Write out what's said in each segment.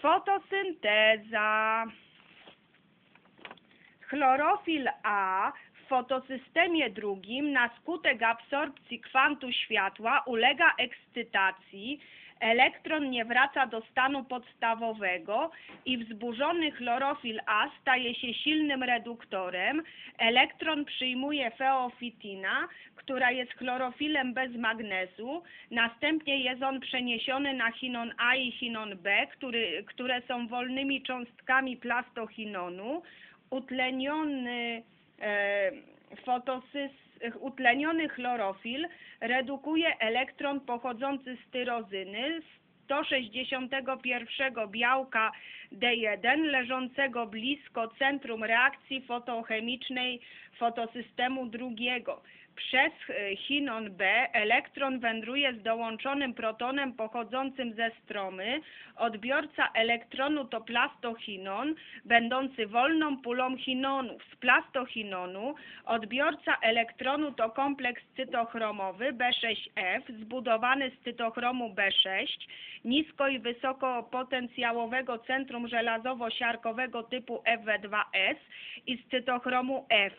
Fotosynteza. Chlorofil A w fotosystemie drugim na skutek absorpcji kwantu światła ulega ekscytacji, elektron nie wraca do stanu podstawowego i wzburzony chlorofil A staje się silnym reduktorem. Elektron przyjmuje feofitina, która jest chlorofilem bez magnezu. Następnie jest on przeniesiony na chinon A i chinon B, który, które są wolnymi cząstkami plastochinonu. Utleniony e, fotosys, utleniony chlorofil redukuje elektron pochodzący z tyrozyny 161 białka D1 leżącego blisko centrum reakcji fotochemicznej fotosystemu drugiego. Przez e, chinon B elektron wędruje z dołączonym protonem pochodzącym ze stromy. Odbiorca elektronu to plastochinon, będący wolną pulą chinonów. Z plastochinonu odbiorca elektronu to kompleks cytochromowy B6F zbudowany z cytochromu B6, nisko i wysoko potencjałowego centrum żelazowo-siarkowego typu FW2S i z cytochromu F.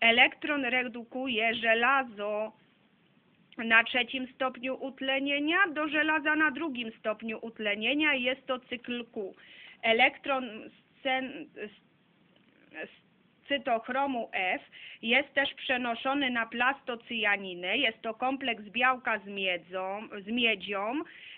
Elektron redukuje żelazo na trzecim stopniu utlenienia do żelaza na drugim stopniu utlenienia i jest to cykl Q. Elektron z, cen, z cytochromu F jest też przenoszony na plastocyjaninę. Jest to kompleks białka z, miedzą, z miedzią.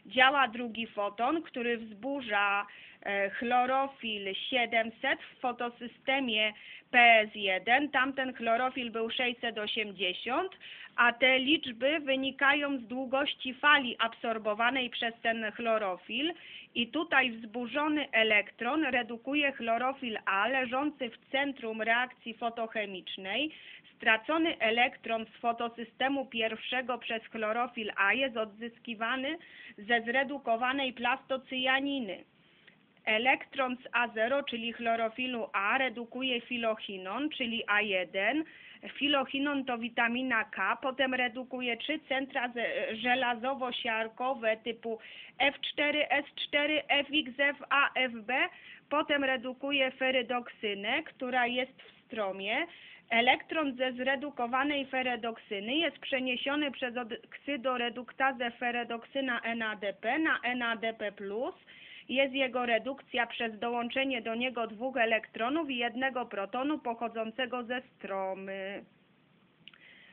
Działa drugi foton, który wzburza e, chlorofil 700 w fotosystemie PS1. Tamten chlorofil był 680, a te liczby wynikają z długości fali absorbowanej przez ten chlorofil i tutaj wzburzony elektron redukuje chlorofil A leżący w centrum reakcji fotochemicznej. Stracony elektron z fotosystemu pierwszego przez chlorofil A jest odzyskiwany ze zredukowanej plastocyjaniny. Elektron z A0, czyli chlorofilu A, redukuje filochinon, czyli A1. Filochinon to witamina K, potem redukuje trzy centra żelazowo-siarkowe typu F4, S4, FXF, A, FB. Potem redukuje ferydoksynę, która jest w stromie. Elektron ze zredukowanej feredoksyny jest przeniesiony przez oksydoreduktazę feredoksyna NADP na NADP+. Jest jego redukcja przez dołączenie do niego dwóch elektronów i jednego protonu pochodzącego ze stromy.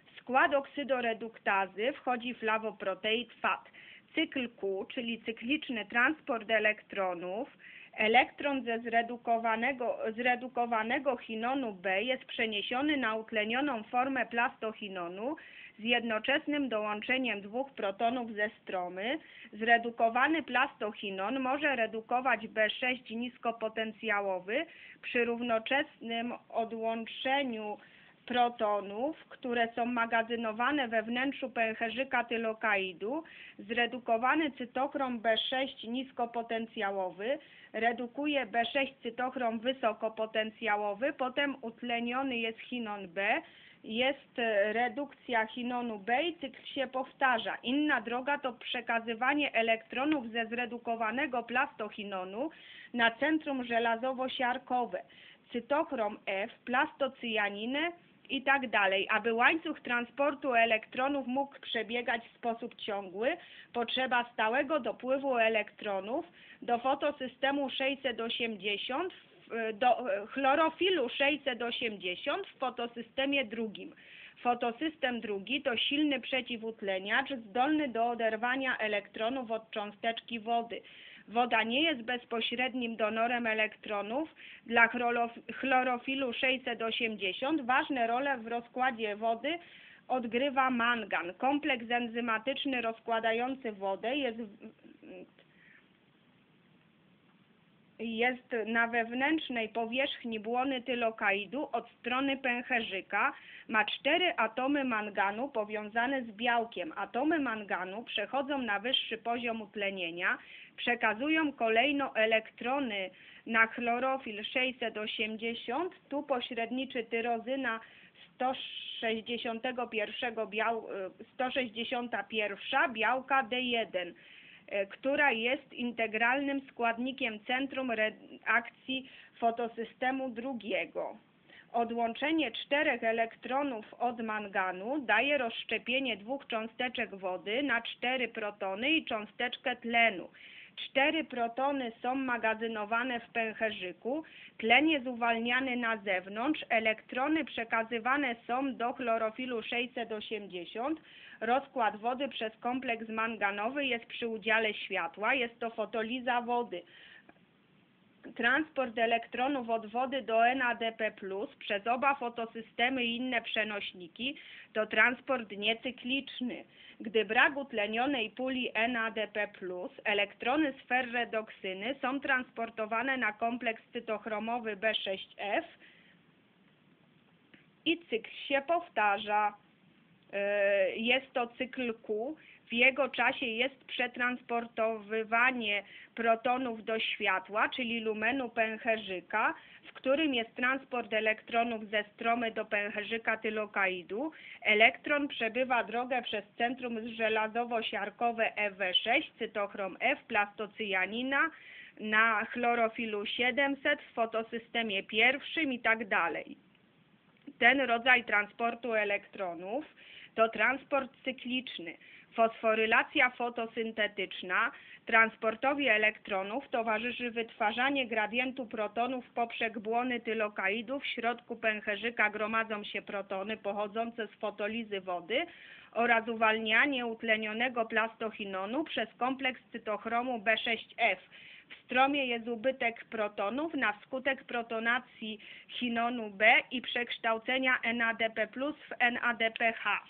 W skład oksydoreduktazy wchodzi flawoproteid FAT. Cykl Q, czyli cykliczny transport elektronów, Elektron ze zredukowanego, zredukowanego chinonu B jest przeniesiony na utlenioną formę plastochinonu z jednoczesnym dołączeniem dwóch protonów ze stromy. Zredukowany plastochinon może redukować B6 niskopotencjałowy przy równoczesnym odłączeniu protonów, które są magazynowane we wnętrzu pęcherzyka tylokaidu, zredukowany cytochrom B6 niskopotencjałowy redukuje B6 cytochrom wysokopotencjałowy, potem utleniony jest chinon B, jest redukcja chinonu B i cykl się powtarza. Inna droga to przekazywanie elektronów ze zredukowanego plastochinonu na centrum żelazowo-siarkowe. Cytochrom F, plastocyjaninę i tak dalej. Aby łańcuch transportu elektronów mógł przebiegać w sposób ciągły, potrzeba stałego dopływu elektronów do fotosystemu 680, do chlorofilu 680 w fotosystemie drugim. Fotosystem drugi to silny przeciwutleniacz zdolny do oderwania elektronów od cząsteczki wody. Woda nie jest bezpośrednim donorem elektronów. Dla chlorofilu 680 ważne role w rozkładzie wody odgrywa mangan. Kompleks enzymatyczny rozkładający wodę jest jest na wewnętrznej powierzchni błony tylokaidu od strony pęcherzyka. Ma cztery atomy manganu powiązane z białkiem. Atomy manganu przechodzą na wyższy poziom utlenienia, przekazują kolejno elektrony na chlorofil 680, tu pośredniczy tyrozyna 161 biał, 161 białka D1. E, która jest integralnym składnikiem centrum reakcji fotosystemu drugiego. Odłączenie czterech elektronów od manganu daje rozszczepienie dwóch cząsteczek wody na cztery protony i cząsteczkę tlenu. Cztery protony są magazynowane w pęcherzyku, tlen jest uwalniany na zewnątrz, elektrony przekazywane są do chlorofilu 680. Rozkład wody przez kompleks manganowy jest przy udziale światła, jest to fotoliza wody. Transport elektronów od wody do NADP+, przez oba fotosystemy i inne przenośniki to transport niecykliczny. Gdy brak utlenionej puli NADP+, elektrony z ferredoksyny są transportowane na kompleks cytochromowy B6F i cykl się powtarza. Yy, Jest to cykl Q. W jego czasie jest przetransportowywanie protonów do światła, czyli lumenu pęcherzyka, w którym jest transport elektronów ze stromy do pęcherzyka tylokaidu. Elektron przebywa drogę przez centrum żelazowo-siarkowe EW6, cytochrom F, plastocyjanina, na chlorofilu 700 w fotosystemie pierwszym i tak dalej. Ten rodzaj transportu elektronów to transport cykliczny. Fosforylacja fotosyntetyczna transportowi elektronów towarzyszy wytwarzanie gradientu protonów poprzek błony tylokaidu. W środku pęcherzyka gromadzą się protony pochodzące z fotolizy wody oraz uwalnianie utlenionego plastochinonu przez kompleks cytochromu B6F. W stromie jest ubytek protonów na skutek protonacji chinonu B i przekształcenia NADP+, w NADPH.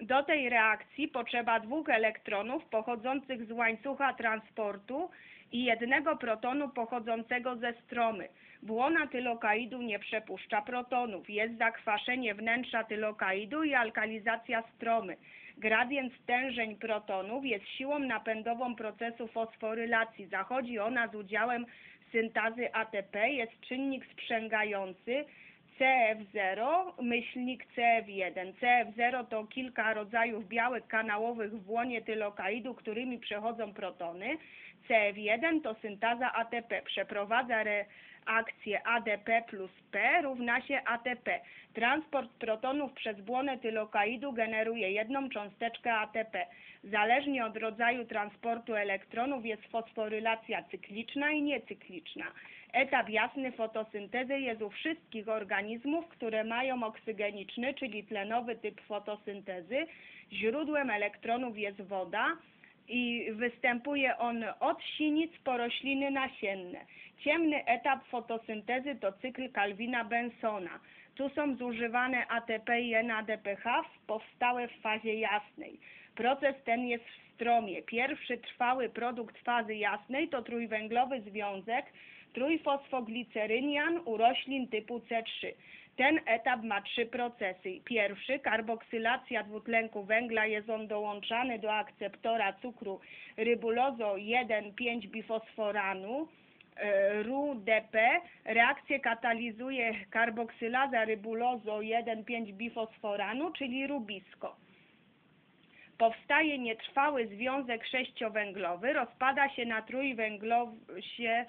Do tej reakcji potrzeba dwóch elektronów pochodzących z łańcucha transportu i jednego protonu pochodzącego ze stromy. Błona tylokaidu nie przepuszcza protonów. Jest zakwaszenie wnętrza tylokaidu i alkalizacja stromy. Gradient stężeń protonów jest siłą napędową procesu fosforylacji. Zachodzi ona z udziałem syntazy ATP. Jest czynnik sprzęgający CF0 myślnik CF1. CF0 to kilka rodzajów białek kanałowych w błonie tylokaidu, którymi przechodzą protony. CF1 to syntaza ATP. Przeprowadza reakcję ADP plus P równa się ATP. Transport protonów przez błonę tylokaidu generuje jedną cząsteczkę ATP. Zależnie od rodzaju transportu elektronów jest fosforylacja cykliczna i niecykliczna. Etap jasny fotosyntezy jest u wszystkich organizmów, które mają oksygeniczny, czyli tlenowy typ fotosyntezy. Źródłem elektronów jest woda i występuje on od sinic po rośliny nasienne. Ciemny etap fotosyntezy to cykl Calvina-Bensona. Tu są zużywane ATP i NADPH powstałe w fazie jasnej. Proces ten jest w stromie. Pierwszy trwały produkt fazy jasnej to trójwęglowy związek trójfosfoglicerynian u roślin typu C3. Ten etap ma trzy procesy. Pierwszy, karboksylacja dwutlenku węgla, jest on dołączany do akceptora cukru rybulozo 1,5-bifosforanu, e, RUDP. Reakcję katalizuje karboksylaza rybulozo 1,5-bifosforanu, czyli rubisko. Powstaje nietrwały związek sześciowęglowy, rozpada się na trójwęglowy, się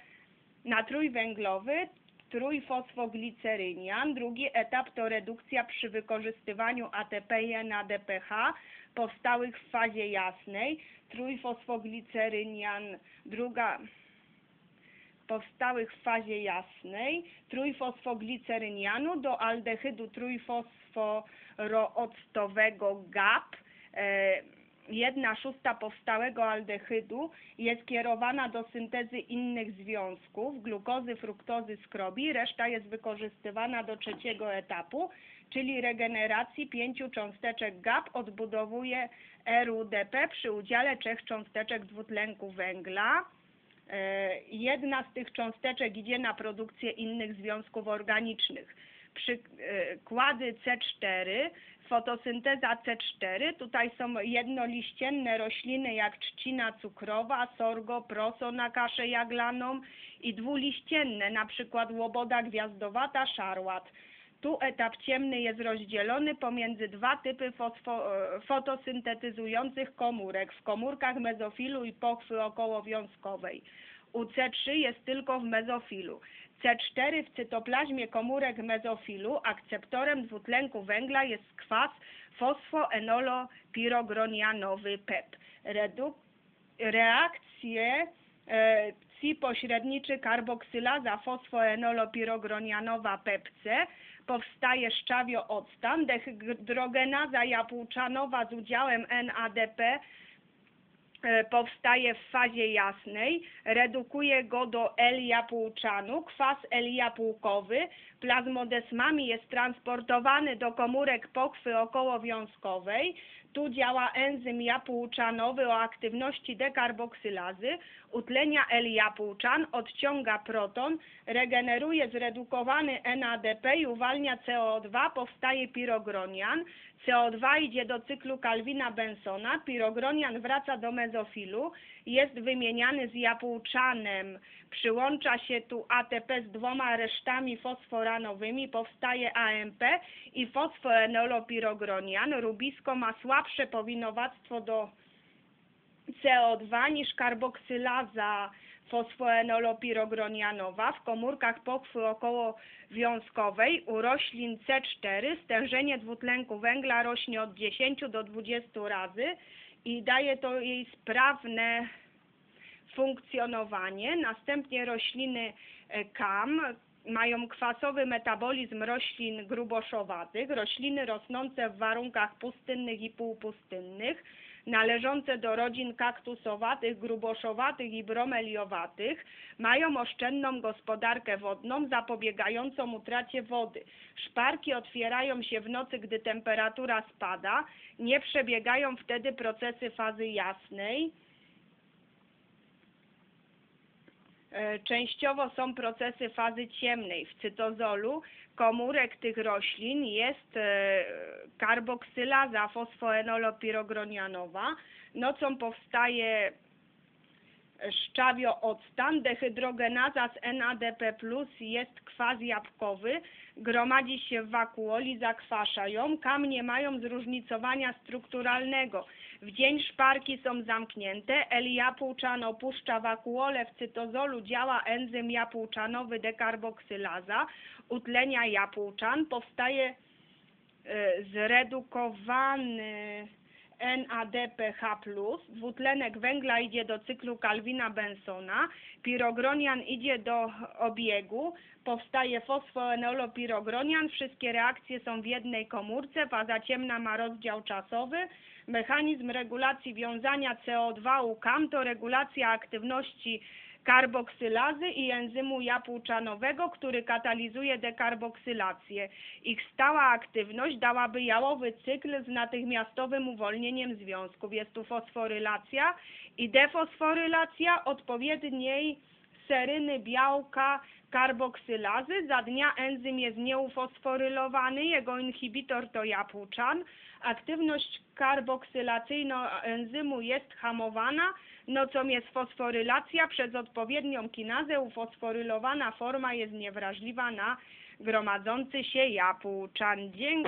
na trójwęglowy, trójfosfoglicerynian. Drugi etap to redukcja przy wykorzystywaniu ATP i NADPH powstałych w fazie jasnej. Trójfosfoglicerynian, druga powstałych w fazie jasnej, trójfosfoglicerynianu do aldehydu trójfosforooctowego GAP. E, jedna szósta powstałego aldehydu jest kierowana do syntezy innych związków, glukozy, fruktozy, skrobi, reszta jest wykorzystywana do trzeciego etapu, czyli regeneracji pięciu cząsteczek GAP odbudowuje RUDP przy udziale trzech cząsteczek dwutlenku węgla. E, Jedna z tych cząsteczek idzie na produkcję innych związków organicznych. Przykłady C4 fotosynteza C4. Tutaj są jednoliścienne rośliny jak trzcina cukrowa, sorgo, proso na kaszę jaglaną i dwuliścienne, na przykład łoboda gwiazdowata, szarłat. Tu etap ciemny jest rozdzielony pomiędzy dwa typy e, fotosyntetyzujących komórek w komórkach mezofilu i pochwy okołowiązkowej. UC3 jest tylko w mezofilu. C4 w cytoplazmie komórek mezofilu akceptorem dwutlenku węgla jest kwas fosfoenolopirogronianowy PEP. Redu- reakcje CI pośredniczy karboksylaza fosfoenolopirogronianowa PEPC powstaje szczawio-octan, dehydrogenaza japłuczanowa z udziałem NADP powstaje w fazie jasnej, redukuje go do L-japłuczanu, kwas L-japłkowy, plazmodesmami jest transportowany do komórek pochwy okołowiązkowej, tu działa enzym japłuczanowy o aktywności dekarboksylazy, utlenia L-japłuczan, odciąga proton, regeneruje zredukowany NADP i uwalnia CO2, powstaje pirogronian. CO2 idzie do cyklu Calvina-Bensona, pirogronian wraca do mezofilu, jest wymieniany z japłuczanem, przyłącza się tu ATP z dwoma resztami fosforanowymi, powstaje AMP i fosfoenolopirogronian. Rubisko ma słabsze powinowactwo do CO2 niż karboksylaza fosfoenolopirogronianowa w komórkach pochwy okołowiązkowej u roślin C4 stężenie dwutlenku węgla rośnie od 10 do 20 razy i daje to jej sprawne funkcjonowanie. Następnie rośliny e, KAM mają kwasowy metabolizm roślin gruboszowatych, rośliny rosnące w warunkach pustynnych i półpustynnych, należące do rodzin kaktusowatych, gruboszowatych i bromeliowatych, mają oszczędną gospodarkę wodną zapobiegającą utracie wody. Szparki otwierają się w nocy, gdy temperatura spada, nie przebiegają wtedy procesy fazy jasnej. E, Częściowo są procesy fazy ciemnej. W cytozolu komórek tych roślin jest e, karboksylaza fosfoenolopirogronianowa. Nocą powstaje szczawio-octan, dehydrogenaza z NADP+, jest kwas jabłkowy, gromadzi się w wakuoli, zakwasza ją, kamnie mają zróżnicowania strukturalnego. W dzień szparki są zamknięte, L japłuczan opuszcza wakuolę, w cytozolu działa enzym japłuczanowy dekarboksylaza, utlenia japłuczan, powstaje e, zredukowany NADPH+, dwutlenek węgla idzie do cyklu Calvina-Bensona, pirogronian idzie do obiegu, powstaje fosfoenolopirogronian, wszystkie reakcje są w jednej komórce, faza ciemna ma rozdział czasowy, mechanizm regulacji wiązania CO2 u KAM to regulacja aktywności karboksylazy i enzymu japłuczanowego, który katalizuje dekarboksylację. Ich stała aktywność dałaby jałowy cykl z natychmiastowym uwolnieniem związków. Jest tu fosforylacja i defosforylacja odpowiedniej seryny białka karboksylazy. Za dnia enzym jest nieufosforylowany, jego inhibitor to japłuczan. Aktywność karboksylacyjna enzymu jest hamowana, nocą jest fosforylacja przez odpowiednią kinazę. Ufosforylowana forma jest niewrażliwa na gromadzący się japłuczan. Dziękuję.